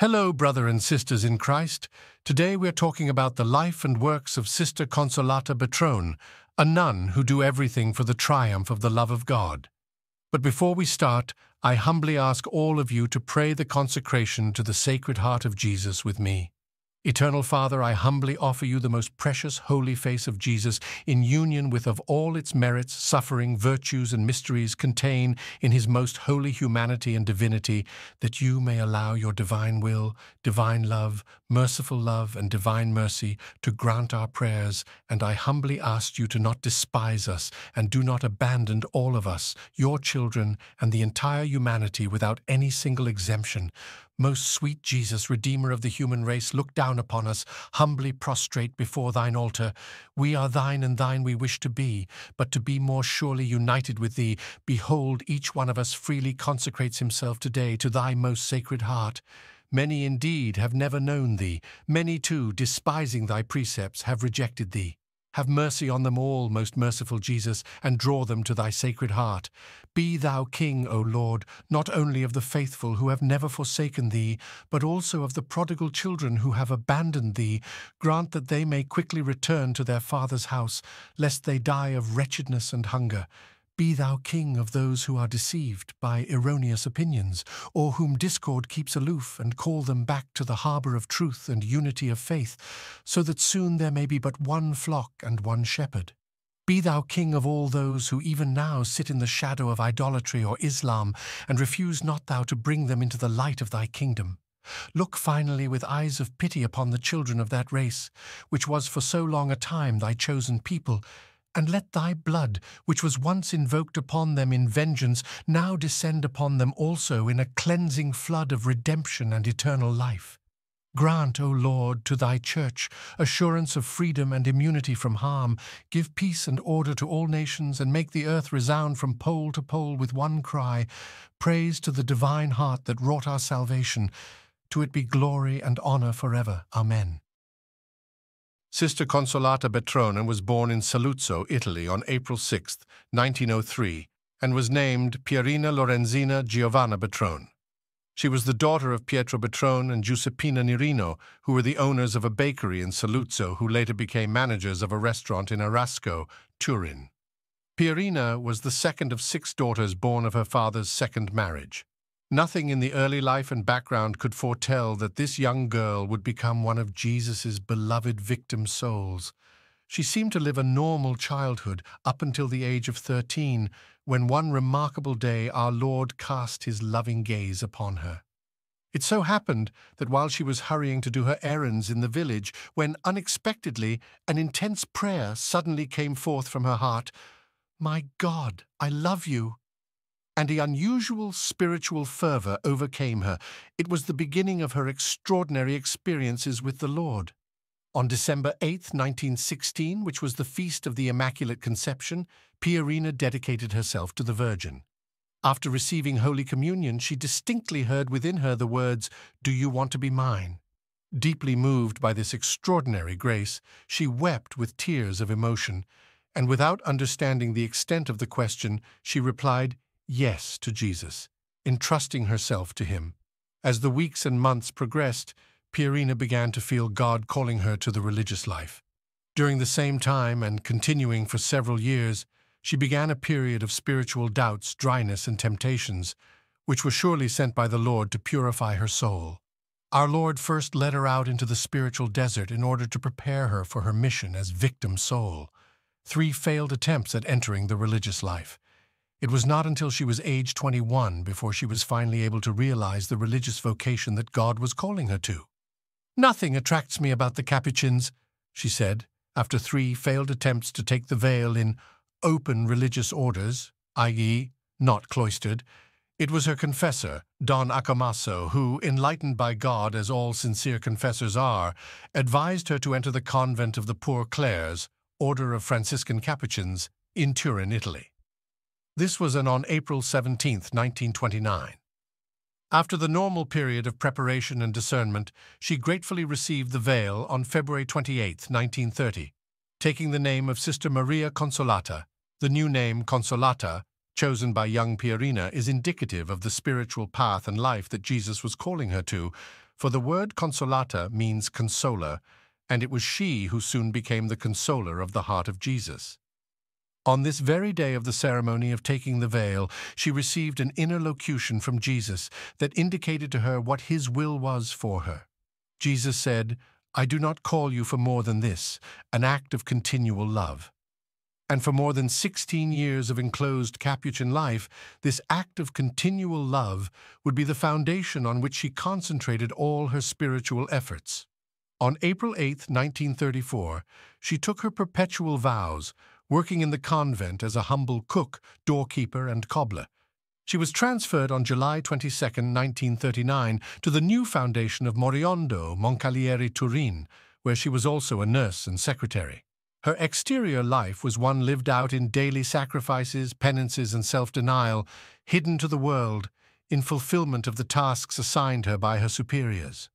Hello, brother and sisters in Christ. Today we're talking about the life and works of Sister Consolata Betrone, a nun who do everything for the triumph of the love of God. But before we start, I humbly ask all of you to pray the consecration to the Sacred Heart of Jesus with me. Eternal Father, I humbly offer you the most precious holy face of Jesus in union with of all its merits, suffering, virtues, and mysteries contain in his most holy humanity and divinity, that you may allow your divine will, divine love, merciful love, and divine mercy to grant our prayers, and I humbly ask you to not despise us and do not abandon all of us, your children, and the entire humanity without any single exemption, most sweet Jesus, Redeemer of the human race, look down upon us, humbly prostrate before thine altar. We are thine and thine we wish to be, but to be more surely united with thee, behold, each one of us freely consecrates himself today to thy most sacred heart. Many indeed have never known thee, many too, despising thy precepts, have rejected thee. Have mercy on them all, most merciful Jesus, and draw them to thy sacred heart. Be thou King, O Lord, not only of the faithful who have never forsaken thee, but also of the prodigal children who have abandoned thee. Grant that they may quickly return to their father's house, lest they die of wretchedness and hunger. Be thou king of those who are deceived by erroneous opinions, or whom discord keeps aloof, and call them back to the harbour of truth and unity of faith, so that soon there may be but one flock and one shepherd. Be thou king of all those who even now sit in the shadow of idolatry or Islam, and refuse not thou to bring them into the light of thy kingdom. Look finally with eyes of pity upon the children of that race, which was for so long a time thy chosen people, and let thy blood, which was once invoked upon them in vengeance, now descend upon them also in a cleansing flood of redemption and eternal life. Grant, O Lord, to thy church assurance of freedom and immunity from harm. Give peace and order to all nations, and make the earth resound from pole to pole with one cry Praise to the divine heart that wrought our salvation. To it be glory and honour forever. Amen. Sister Consolata Betrone was born in Saluzzo, Italy on April 6, 1903, and was named Pierina Lorenzina Giovanna Betrone. She was the daughter of Pietro Betrone and Giuseppina Nirino, who were the owners of a bakery in Saluzzo who later became managers of a restaurant in Airasca, Turin. Pierina was the second of six daughters born of her father's second marriage. Nothing in the early life and background could foretell that this young girl would become one of Jesus's beloved victim souls. She seemed to live a normal childhood up until the age of 13, when one remarkable day our Lord cast his loving gaze upon her. It so happened that while she was hurrying to do her errands in the village, when unexpectedly an intense prayer suddenly came forth from her heart, My God, I love you and the unusual spiritual fervor overcame her. It was the beginning of her extraordinary experiences with the Lord. On December 8, 1916, which was the feast of the Immaculate Conception, Pierina dedicated herself to the Virgin. After receiving Holy Communion, she distinctly heard within her the words, Do you want to be mine? Deeply moved by this extraordinary grace, she wept with tears of emotion, and without understanding the extent of the question, she replied, yes to Jesus, entrusting herself to him. As the weeks and months progressed, Pierina began to feel God calling her to the religious life. During the same time, and continuing for several years, she began a period of spiritual doubts, dryness, and temptations, which were surely sent by the Lord to purify her soul. Our Lord first led her out into the spiritual desert in order to prepare her for her mission as victim soul. Three failed attempts at entering the religious life. It was not until she was age 21 before she was finally able to realize the religious vocation that God was calling her to. Nothing attracts me about the Capuchins, she said, after three failed attempts to take the veil in open religious orders, i.e., not cloistered. It was her confessor, Don Accamaso, who, enlightened by God as all sincere confessors are, advised her to enter the convent of the Poor Clares, order of Franciscan Capuchins, in Turin, Italy. This was on April 17, 1929. After the normal period of preparation and discernment, she gratefully received the veil on February 28, 1930, taking the name of Sister Maria Consolata. The new name Consolata, chosen by young Pierina, is indicative of the spiritual path and life that Jesus was calling her to, for the word consolata means consoler, and it was she who soon became the consoler of the heart of Jesus. On this very day of the ceremony of taking the veil, she received an inner locution from Jesus that indicated to her what his will was for her. Jesus said, I do not call you for more than this, an act of continual love. And for more than 16 years of enclosed Capuchin life, this act of continual love would be the foundation on which she concentrated all her spiritual efforts. On April 8, 1934, she took her perpetual vows, working in the convent as a humble cook, doorkeeper, and cobbler. She was transferred on July 22, 1939, to the new foundation of Moriondo, Moncalieri, Turin, where she was also a nurse and secretary. Her exterior life was one lived out in daily sacrifices, penances, and self denial, hidden to the world, in fulfillment of the tasks assigned her by her superiors.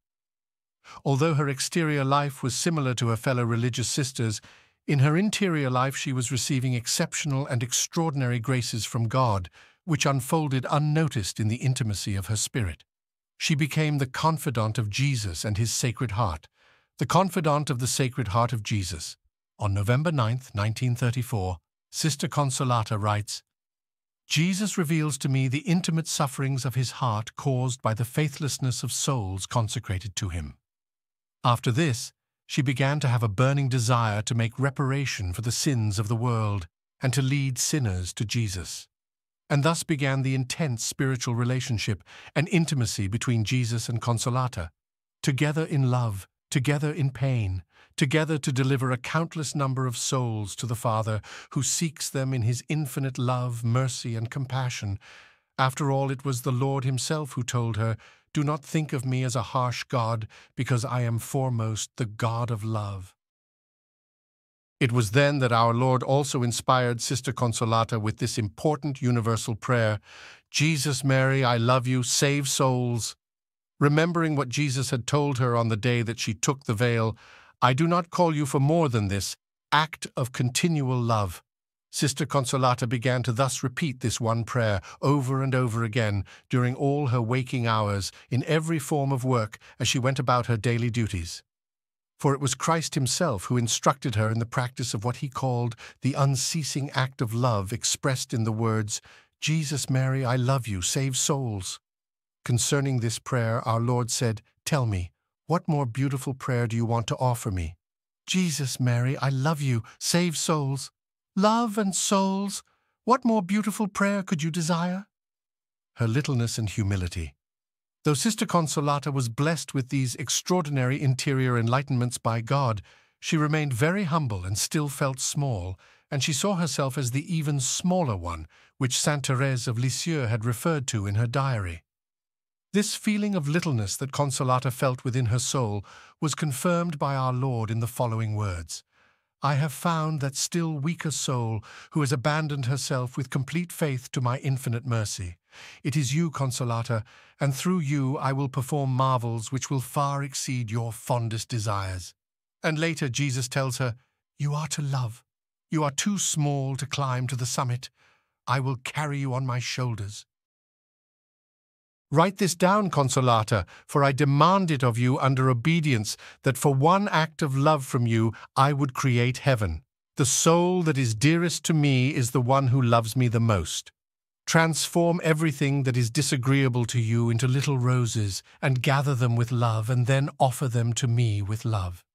Although her exterior life was similar to her fellow religious sisters, in her interior life, she was receiving exceptional and extraordinary graces from God, which unfolded unnoticed in the intimacy of her spirit. She became the confidant of Jesus and his Sacred Heart, the confidant of the Sacred Heart of Jesus. On November 9, 1934, Sister Consolata writes, Jesus reveals to me the intimate sufferings of his heart caused by the faithlessness of souls consecrated to him. After this, she began to have a burning desire to make reparation for the sins of the world and to lead sinners to Jesus. And thus began the intense spiritual relationship and intimacy between Jesus and Consolata, together in love, together in pain, together to deliver a countless number of souls to the Father who seeks them in his infinite love, mercy, and compassion. After all, it was the Lord himself who told her, do not think of me as a harsh God, because I am foremost the God of love. It was then that our Lord also inspired Sister Consolata with this important universal prayer Jesus, Mary, I love you, save souls. Remembering what Jesus had told her on the day that she took the veil, I do not call you for more than this act of continual love. Sister Consolata began to thus repeat this one prayer over and over again during all her waking hours, in every form of work, as she went about her daily duties. For it was Christ himself who instructed her in the practice of what he called the unceasing act of love expressed in the words, Jesus, Mary, I love you, save souls. Concerning this prayer, our Lord said, Tell me, what more beautiful prayer do you want to offer me? Jesus, Mary, I love you, save souls love and souls, what more beautiful prayer could you desire? Her littleness and humility. Though Sister Consolata was blessed with these extraordinary interior enlightenments by God, she remained very humble and still felt small, and she saw herself as the even smaller one which Saint Therese of Lisieux had referred to in her diary. This feeling of littleness that Consolata felt within her soul was confirmed by our Lord in the following words. I have found that still weaker soul who has abandoned herself with complete faith to my infinite mercy. It is you, Consolata, and through you I will perform marvels which will far exceed your fondest desires. And later Jesus tells her, You are to love. You are too small to climb to the summit. I will carry you on my shoulders. Write this down, Consolata, for I demand it of you under obedience, that for one act of love from you I would create heaven. The soul that is dearest to me is the one who loves me the most. Transform everything that is disagreeable to you into little roses, and gather them with love, and then offer them to me with love.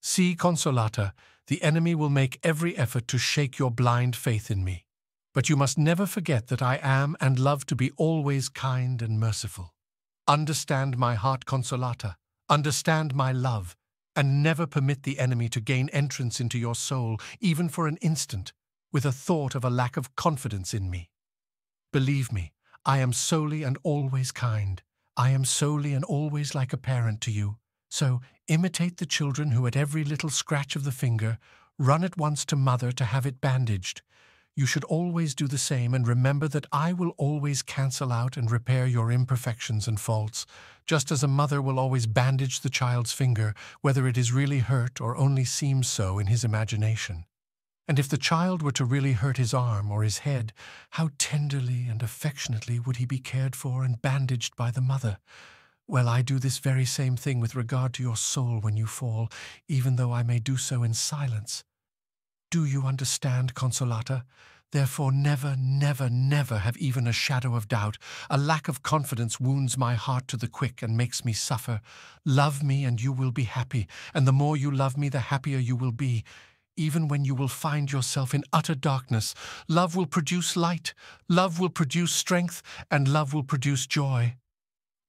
See, Consolata, the enemy will make every effort to shake your blind faith in me. But you must never forget that I am and love to be always kind and merciful. Understand my heart, Consolata. Understand my love, and never permit the enemy to gain entrance into your soul, even for an instant, with a thought of a lack of confidence in me. Believe me, I am solely and always kind. I am solely and always like a parent to you. So imitate the children who at every little scratch of the finger run at once to mother to have it bandaged, you should always do the same and remember that I will always cancel out and repair your imperfections and faults, just as a mother will always bandage the child's finger, whether it is really hurt or only seems so in his imagination. And if the child were to really hurt his arm or his head, how tenderly and affectionately would he be cared for and bandaged by the mother? Well, I do this very same thing with regard to your soul when you fall, even though I may do so in silence. Do you understand, Consolata? Therefore, never, never, never have even a shadow of doubt. A lack of confidence wounds my heart to the quick and makes me suffer. Love me and you will be happy, and the more you love me, the happier you will be. Even when you will find yourself in utter darkness, love will produce light, love will produce strength, and love will produce joy.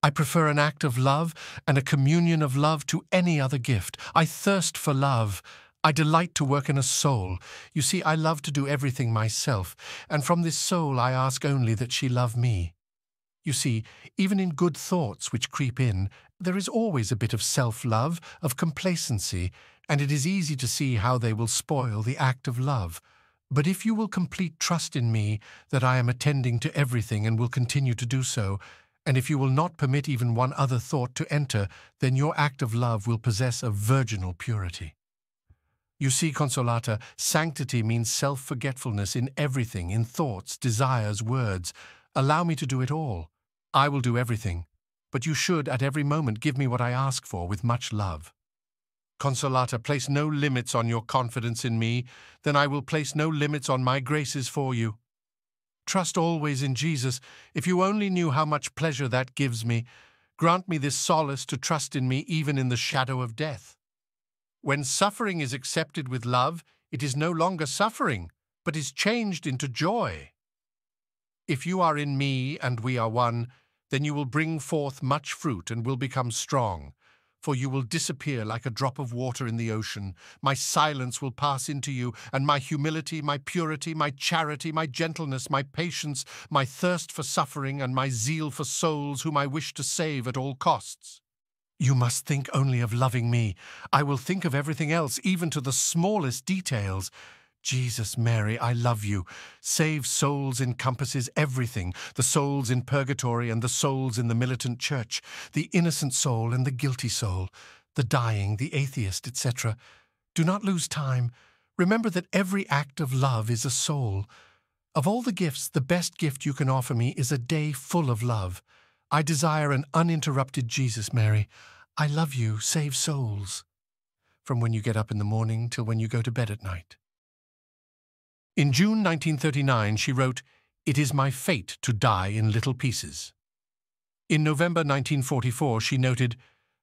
I prefer an act of love and a communion of love to any other gift. I thirst for love. I delight to work in a soul. You see, I love to do everything myself, and from this soul I ask only that she love me. You see, even in good thoughts which creep in, there is always a bit of self-love, of complacency, and it is easy to see how they will spoil the act of love. But if you will complete trust in me that I am attending to everything and will continue to do so, and if you will not permit even one other thought to enter, then your act of love will possess a virginal purity. You see, Consolata, sanctity means self-forgetfulness in everything, in thoughts, desires, words. Allow me to do it all. I will do everything, but you should at every moment give me what I ask for with much love. Consolata, place no limits on your confidence in me, then I will place no limits on my graces for you. Trust always in Jesus. If you only knew how much pleasure that gives me, grant me this solace to trust in me even in the shadow of death. When suffering is accepted with love, it is no longer suffering, but is changed into joy. If you are in me and we are one, then you will bring forth much fruit and will become strong, for you will disappear like a drop of water in the ocean. My silence will pass into you, and my humility, my purity, my charity, my gentleness, my patience, my thirst for suffering, and my zeal for souls whom I wish to save at all costs. You must think only of loving me. I will think of everything else, even to the smallest details. Jesus, Mary, I love you. Save souls encompasses everything the souls in purgatory and the souls in the militant church, the innocent soul and the guilty soul, the dying, the atheist, etc. Do not lose time. Remember that every act of love is a soul. Of all the gifts, the best gift you can offer me is a day full of love. I desire an uninterrupted Jesus, Mary. I love you, save souls. From when you get up in the morning till when you go to bed at night. In June 1939, she wrote, It is my fate to die in little pieces. In November 1944, she noted,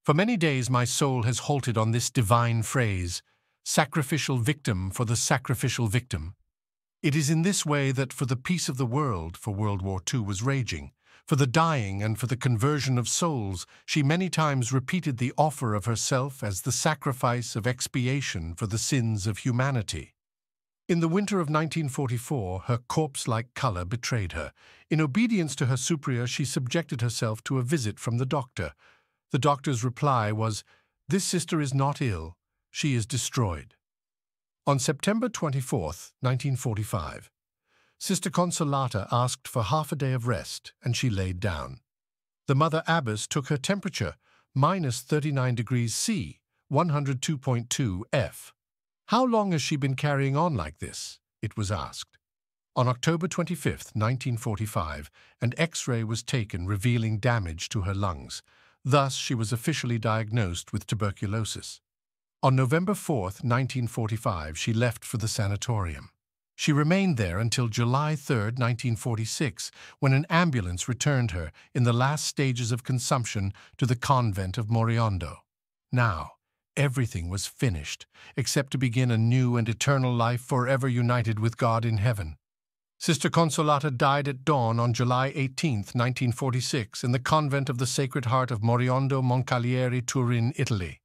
For many days my soul has halted on this divine phrase, sacrificial victim for the sacrificial victim. It is in this way that for the peace of the world, for World War II was raging, for the dying and for the conversion of souls, she many times repeated the offer of herself as the sacrifice of expiation for the sins of humanity. In the winter of 1944, her corpse-like colour betrayed her. In obedience to her superior, she subjected herself to a visit from the doctor. The doctor's reply was, This sister is not ill, she is destroyed. On September 24, 1945, Sister Consolata asked for half a day of rest, and she laid down. The Mother Abbess took her temperature, minus 39 degrees C, 102.2 F. How long has she been carrying on like this? It was asked. On October 25, 1945, an X-ray was taken revealing damage to her lungs. Thus, she was officially diagnosed with tuberculosis. On November 4, 1945, she left for the sanatorium. She remained there until July 3, 1946, when an ambulance returned her in the last stages of consumption to the convent of Moriondo. Now, everything was finished, except to begin a new and eternal life forever united with God in heaven. Sister Consolata died at dawn on July 18, 1946, in the convent of the Sacred Heart of Moriondo Moncalieri, Turin, Italy.